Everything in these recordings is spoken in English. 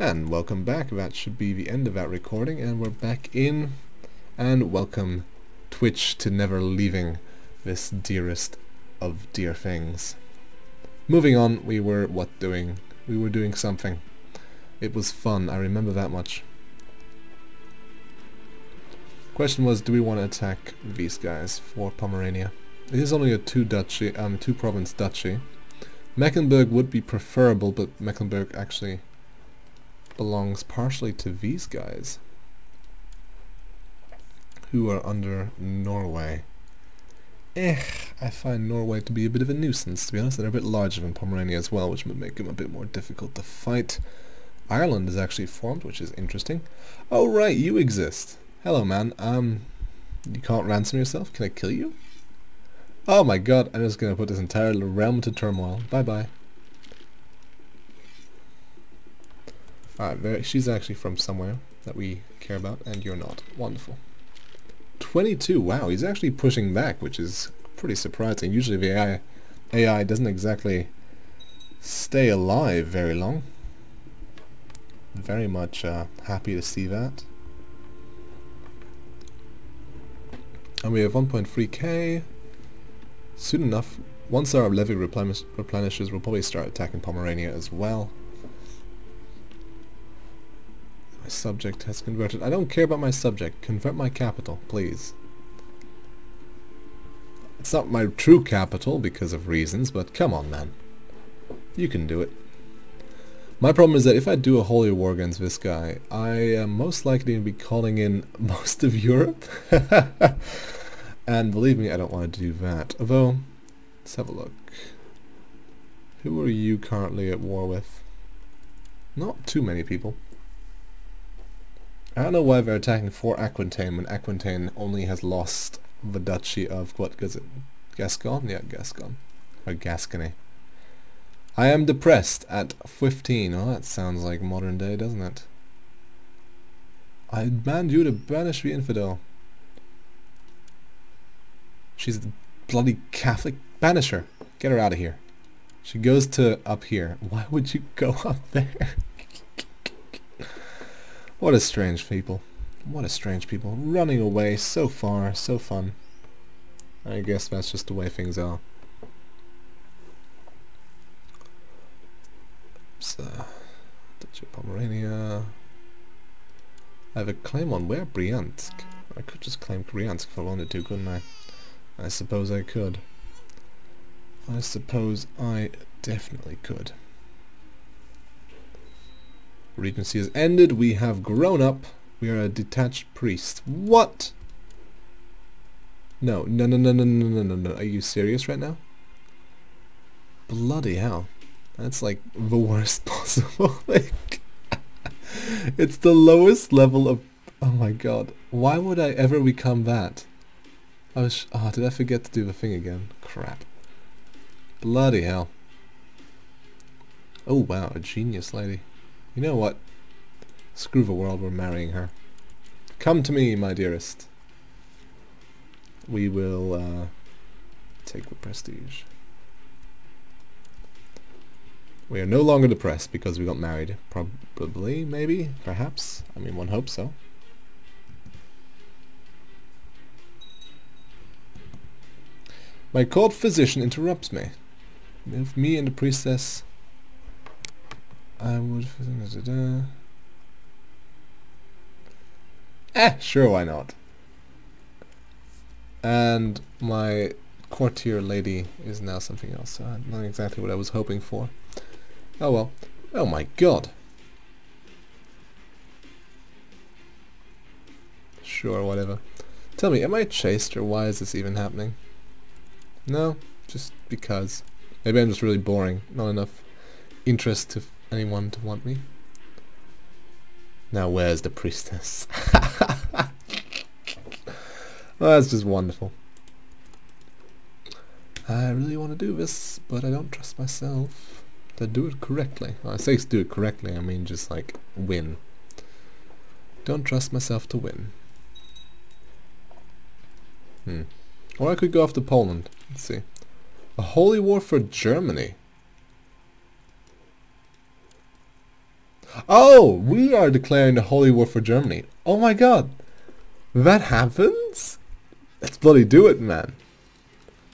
And welcome back. That should be the end of that recording, and we're back in. And welcome, Twitch, to never leaving this dearest of dear things. Moving on, we were, what, doing? We were doing something. It was fun, I remember that much. Question was, do we want to attack these guys for Pomerania? It is only a two duchy, um, two province duchy. Mecklenburg would be preferable, but Mecklenburg actually belongs partially to these guys, who are under Norway. Eh, I find Norway to be a bit of a nuisance, to be honest. They're a bit larger than Pomerania as well, which would make them a bit more difficult to fight. Ireland is actually formed, which is interesting. Oh, right, you exist. Hello, man. Um, you can't ransom yourself? Can I kill you? Oh my god, I'm just gonna put this entire realm to turmoil. Bye-bye. Alright, she's actually from somewhere that we care about, and you're not. Wonderful. 22. Wow, he's actually pushing back, which is pretty surprising. Usually the AI, AI doesn't exactly stay alive very long. Very much uh, happy to see that. And we have 1.3k. Soon enough, once our levy replenish replenishes, we'll probably start attacking Pomerania as well. My subject has converted. I don't care about my subject. Convert my capital, please. It's not my true capital because of reasons, but come on, man. You can do it. My problem is that if I do a holy war against this guy, I am most likely to be calling in most of Europe. and believe me, I don't want to do that. Although, let's have a look. Who are you currently at war with? Not too many people. I don't know why they're attacking for Aquitaine when Aquitaine only has lost the duchy of, what is it, Gascon? Yeah, Gascon. Or Gascony. I am depressed at 15. Oh, that sounds like modern day, doesn't it? I demand you to banish the infidel. She's the bloody Catholic. Banish her. Get her out of here. She goes to up here. Why would you go up there? What a strange people. What a strange people. Running away so far, so fun. I guess that's just the way things are. So, of Pomerania. I have a claim on where? Bryansk. I could just claim Bryansk if I wanted to, couldn't I? I suppose I could. I suppose I definitely could. Regency has ended. We have grown up. We are a detached priest. What? No, no, no, no, no, no, no, no, no. Are you serious right now? Bloody hell. That's like the worst possible thing. it's the lowest level of... Oh my god. Why would I ever become that? Oh, I was... Oh, did I forget to do the thing again? Crap. Bloody hell. Oh wow, a genius lady. You know what? Screw the world, we're marrying her. Come to me, my dearest. We will uh, take the prestige. We are no longer depressed because we got married. Probably, maybe, perhaps. I mean, one hopes so. My court physician interrupts me. If me and the priestess I would... Da. Eh, sure, why not? And my courtier lady is now something else. So not exactly what I was hoping for. Oh well. Oh my god. Sure, whatever. Tell me, am I chaste or why is this even happening? No, just because. Maybe I'm just really boring. Not enough interest to anyone to want me. Now where's the priestess? well, that's just wonderful. I really want to do this, but I don't trust myself to do it correctly. Well, I say do it correctly, I mean just like win. Don't trust myself to win. Hmm. Or I could go off to Poland. Let's see. A holy war for Germany. Oh, we are declaring the holy war for Germany. Oh my god. That happens? Let's bloody do it, man.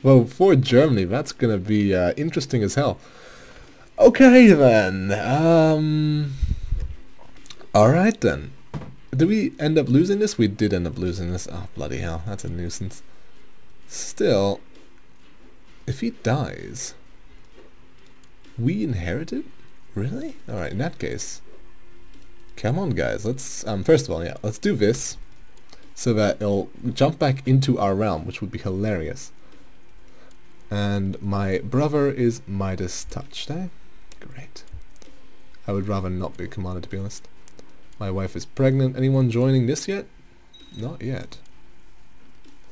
Well, for Germany, that's gonna be uh, interesting as hell. Okay then. Um. All right then. Did we end up losing this? We did end up losing this. Oh bloody hell! That's a nuisance. Still, if he dies, we inherit it. Really? All right. In that case, come on, guys. Let's um. First of all, yeah, let's do this so that it'll jump back into our realm, which would be hilarious. And my brother is Midas touched, eh? Great. I would rather not be commander, to be honest. My wife is pregnant. Anyone joining this yet? Not yet.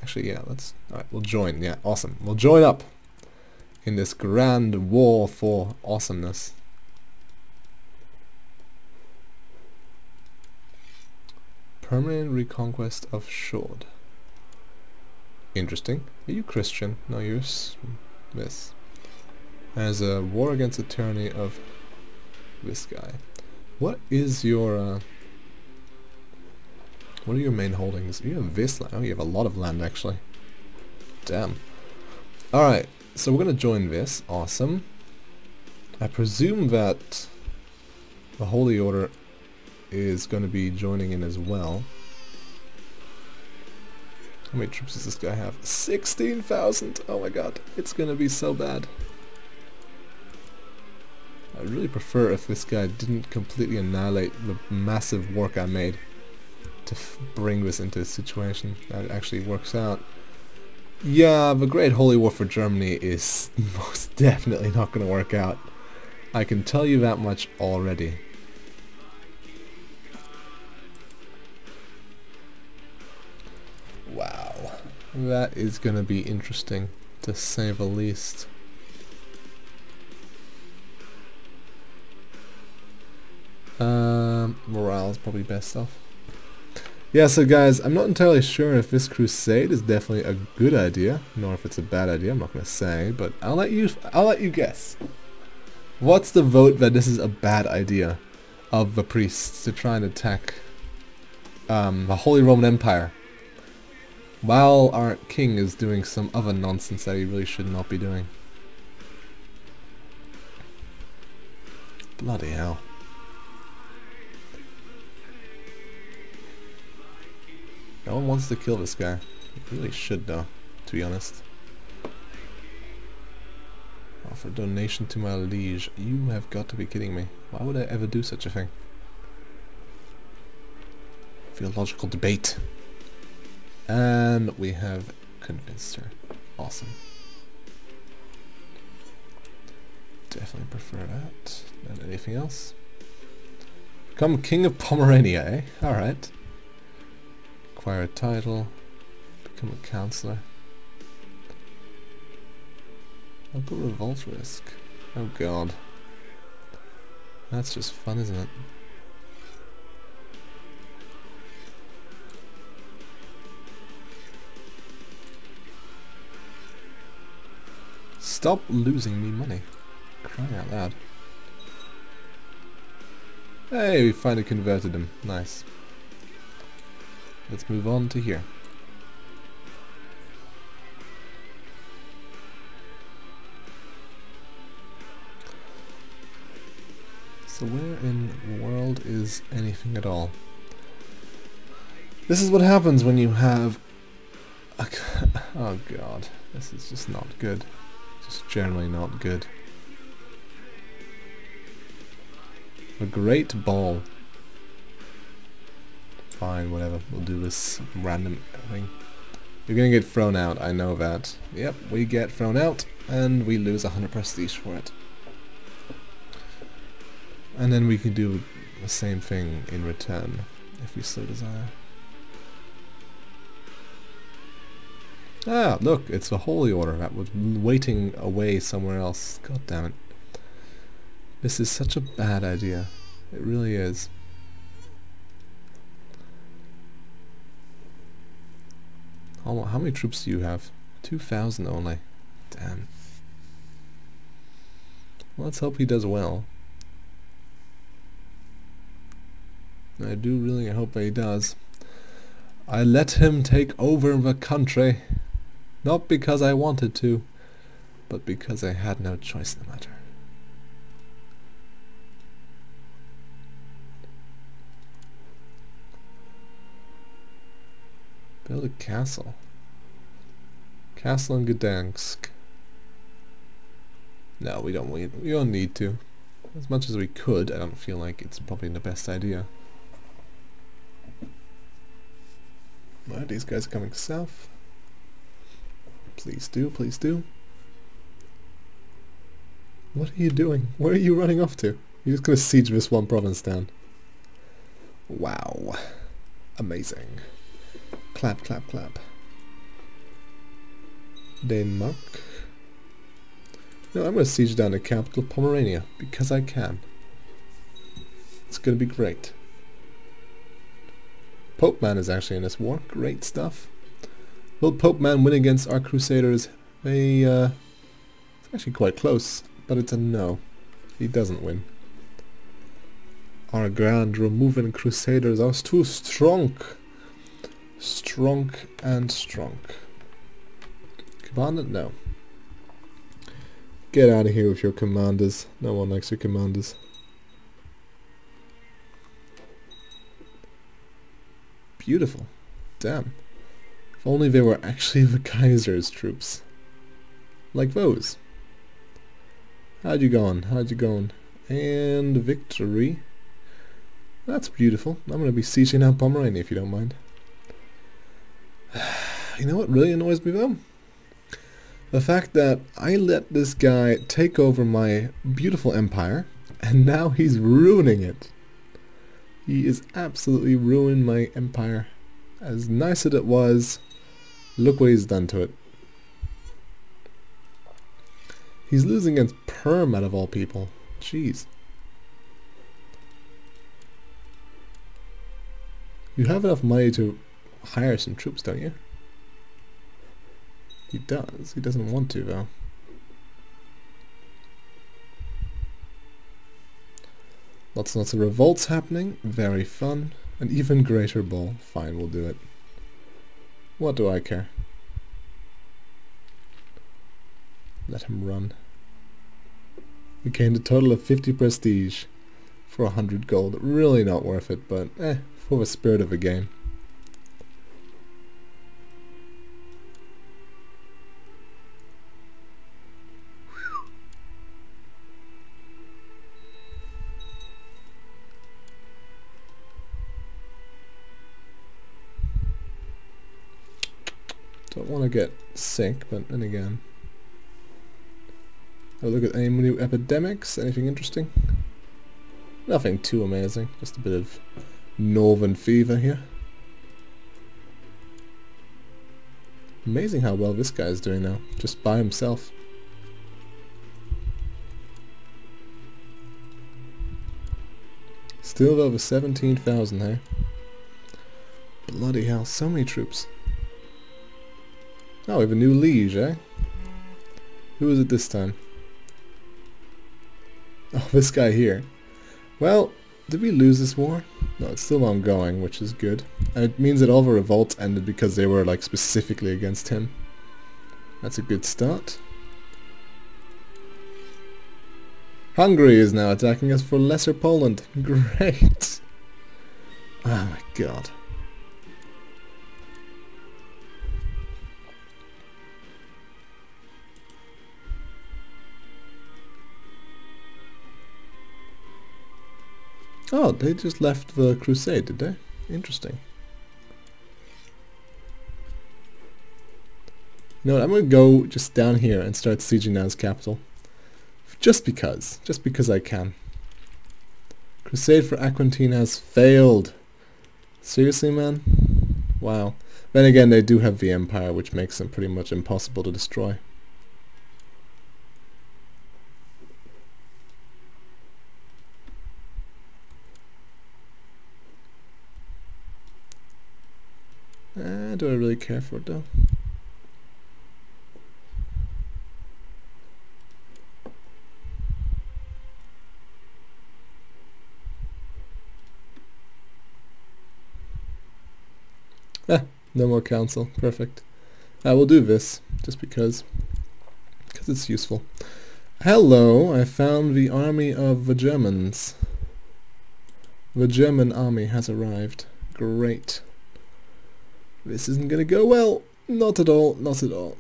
Actually, yeah, let's... Alright, we'll join. Yeah, awesome. We'll join up in this grand war for awesomeness. Permanent reconquest of Shord. Interesting. Are you Christian? No, you're Smith. As a war against the tyranny of this guy. What is your, uh, what are your main holdings? You have this land. Oh, you have a lot of land, actually. Damn. Alright, so we're going to join this. Awesome. I presume that the Holy Order is going to be joining in as well. How many troops does this guy have? 16,000! Oh my god, it's going to be so bad. I'd really prefer if this guy didn't completely annihilate the massive work I made to bring this into a situation that actually works out. Yeah, the Great Holy War for Germany is most definitely not going to work out. I can tell you that much already. That is going to be interesting, to say the least. Um, morale is probably best off. Yeah, so guys, I'm not entirely sure if this crusade is definitely a good idea, nor if it's a bad idea. I'm not going to say, but I'll let you. I'll let you guess. What's the vote that this is a bad idea of the priests to try and attack um, the Holy Roman Empire while our king is doing some other nonsense that he really should not be doing? Bloody hell. No one wants to kill this guy. He really should though, to be honest. Offer donation to my liege. You have got to be kidding me. Why would I ever do such a thing? Theological debate. And we have convinced her. Awesome. Definitely prefer that than anything else. Become King of Pomerania, eh? Alright. Acquire a title. Become a counselor. I'll Local revolt risk. Oh god. That's just fun, isn't it? Stop losing me money. Crying out loud. Hey, we finally converted him. Nice. Let's move on to here. So where in the world is anything at all? This is what happens when you have oh god, this is just not good. Just generally not good. A great ball fine, whatever. We'll do this random thing. You're gonna get thrown out, I know that. Yep, we get thrown out, and we lose 100 prestige for it. And then we can do the same thing in return, if we so desire. Ah, look, it's the Holy Order that was waiting away somewhere else. God damn it. This is such a bad idea. It really is. How, how many troops do you have? 2,000 only. Damn. Well, let's hope he does well. I do really hope he does. I let him take over the country, not because I wanted to, but because I had no choice in the matter. Build a castle. Castle in Gdansk. No, we don't. We, we don't need to. As much as we could, I don't feel like it's probably the best idea. Right, these guys are coming south. Please do, please do. What are you doing? Where are you running off to? You're just gonna siege this one province down. Wow. Amazing. Clap, clap, clap. Denmark. No, I'm going to siege down the capital, Pomerania, because I can. It's going to be great. Pope Man is actually in this war. Great stuff. Will Pope Man win against our Crusaders? They, uh, it's actually quite close, but it's a no. He doesn't win. Our grand Romuva Crusaders are too strong. Strong and strong. Commander? No. Get out of here with your commanders. No one likes your commanders. Beautiful. Damn. If only they were actually the Kaiser's troops. Like those. How'd you going? How'd you going? And victory. That's beautiful. I'm going to be sieging out Pomerania if you don't mind. you know what really annoys me though? The fact that I let this guy take over my beautiful empire, and now he's ruining it. He is absolutely ruined my empire. As nice as it was, look what he's done to it. He's losing against Perm out of all people. Jeez. You have enough money to hire some troops, don't you? He does. He doesn't want to, though. Lots and lots of revolts happening. Very fun. An even greater ball. Fine, we'll do it. What do I care? Let him run. We gained a total of 50 prestige for 100 gold. Really not worth it, but eh, for the spirit of the game. Want to get sick, but then again. Have a look at any new epidemics. Anything interesting? Nothing too amazing. Just a bit of northern fever here. Amazing how well this guy is doing now, just by himself. Still over 17,000 there. Eh? Bloody hell, so many troops. Oh, we have a new liege, eh? Who is it this time? Oh, this guy here. Well, did we lose this war? No, it's still ongoing, which is good. And it means that all the revolts ended because they were, like, specifically against him. That's a good start. Hungary is now attacking us for Lesser Poland. Great! Oh my god. Oh, they just left the crusade, did they? Interesting. You know what, I'm gonna go just down here and start sieging his capital. Just because. Just because I can. Crusade for Aquitaine has failed. Seriously, man? Wow. Then again, they do have the Empire, which makes them pretty much impossible to destroy. Uh, do I really care for it though? Ah, no more council. Perfect. I will do this, just because. Because it's useful. Hello, I found the army of the Germans. The German army has arrived. Great. This isn't gonna go well. Not at all, not at all.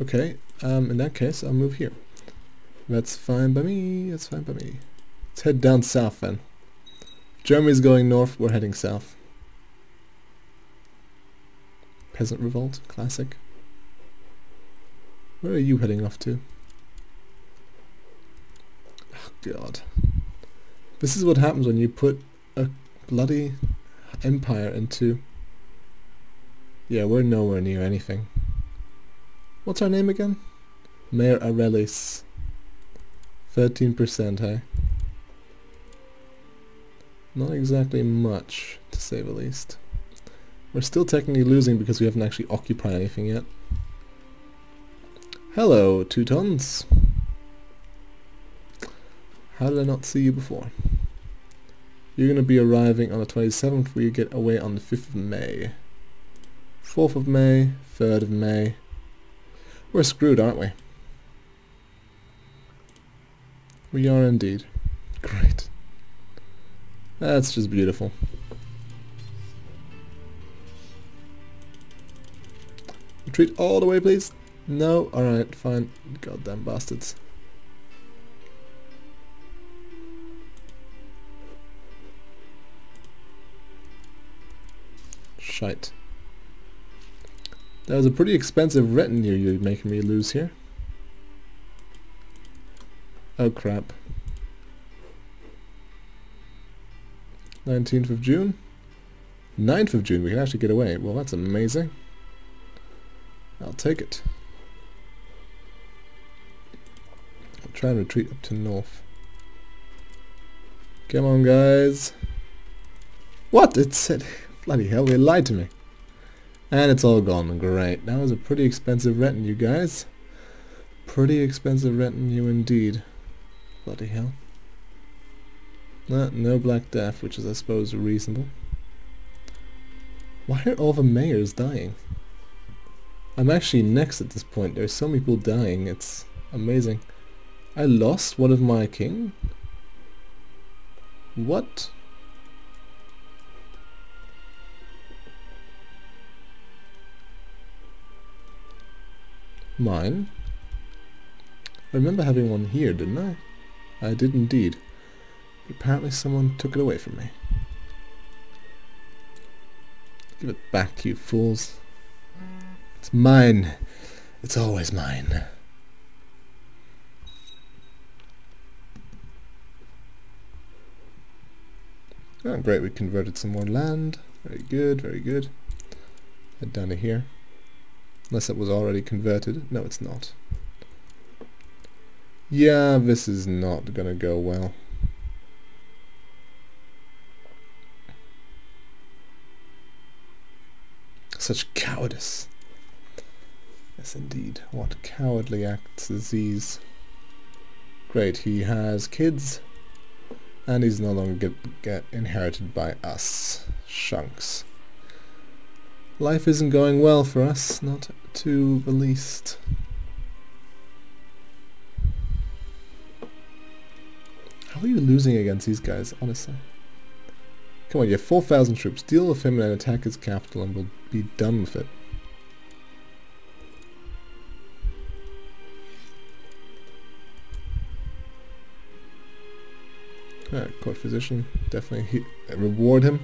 Okay, um, in that case, I'll move here. That's fine by me, that's fine by me. Let's head down south then. Germany's going north, we're heading south. Peasant Revolt, classic. Where are you heading off to? Oh god. This is what happens when you put a bloody empire into... Yeah, we're nowhere near anything. What's our name again? Mayor Arelis. 13%, hey? Not exactly much, to say the least. We're still technically losing because we haven't actually occupied anything yet. Hello, Teutons. How did I not see you before? You're going to be arriving on the 27th, we get away on the 5th of May. 4th of May, 3rd of May. We're screwed, aren't we? We are indeed. Great. That's just beautiful. Retreat all the way, please. No? Alright, fine. Goddamn bastards. Shite. That was a pretty expensive retinue you're making me lose here. Oh crap. 19th of June? 9th of June, we can actually get away. Well, that's amazing. I'll take it. I'll try and retreat up to north. Come on, guys. What? It said... Bloody hell, they lied to me. And it's all gone. Great. That was a pretty expensive retinue, guys. Pretty expensive retinue indeed. Bloody hell. Uh, no Black Death, which is I suppose reasonable. Why are all the mayors dying? I'm actually next at this point. There's so many people dying. It's amazing. I lost one of my king? What? Mine? I remember having one here, didn't I? I did indeed. But apparently someone took it away from me. Give it back, you fools. It's mine. It's always mine. Oh, great, we converted some more land. Very good, very good. Head down to here. Unless it was already converted. No, it's not. Yeah, this is not gonna go well. Such cowardice. Yes, indeed. What cowardly acts is these? Great, he has kids, and he's no longer get, get inherited by us. Shunks. Life isn't going well for us, not to the least. How are you losing against these guys, honestly? Come on, you have 4,000 troops. Deal with him and attack his capital and we'll be done with it. Alright, court physician. Definitely reward him.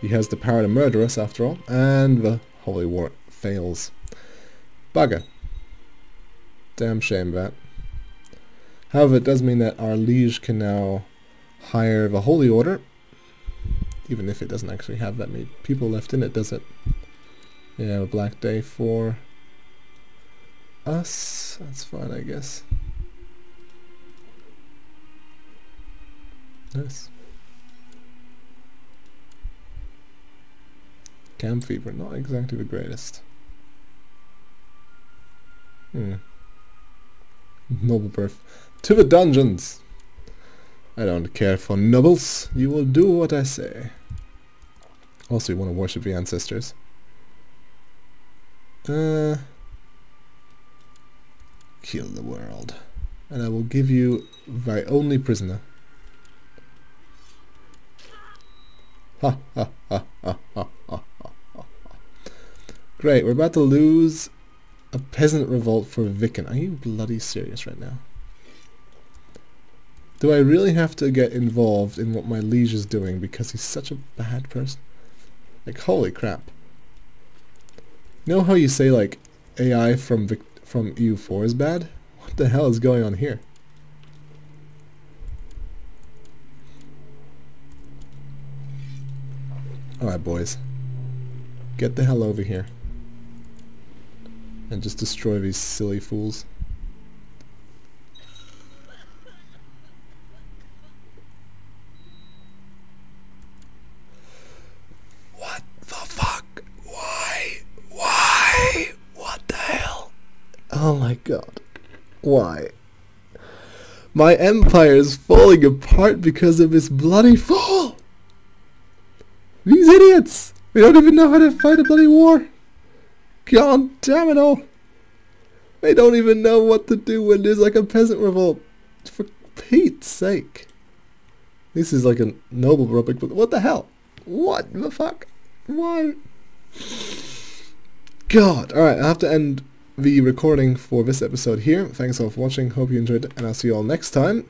He has the power to murder us after all, and the holy war fails. Bugger. Damn shame that. However, it does mean that our liege can now hire the holy order, even if it doesn't actually have that many people left in it, does it? Yeah, a black day for us. That's fine, I guess. Nice. Camp fever, not exactly the greatest. Hmm. Noble birth. To the dungeons! I don't care for nobles. You will do what I say. Also, you want to worship the ancestors. Uh, kill the world. And I will give you thy only prisoner. Ha ha ha ha ha ha ha. Great, we're about to lose a peasant revolt for Viken. Are you bloody serious right now? Do I really have to get involved in what my liege is doing because he's such a bad person? Like, holy crap. You know how you say, like, AI from Vic from EU4 is bad? What the hell is going on here? Alright, boys. Get the hell over here. And just destroy these silly fools. What the fuck? Why? Why? What the hell? Oh my god. Why? My empire is falling apart because of this bloody fool! These idiots! They don't even know how to fight a bloody war! God damn it all! They don't even know what to do when there's like a peasant revolt. For Pete's sake. This is like a noble republic, but what the hell? What the fuck? Why? God. Alright, I have to end the recording for this episode here. Thanks all for watching. Hope you enjoyed and I'll see you all next time.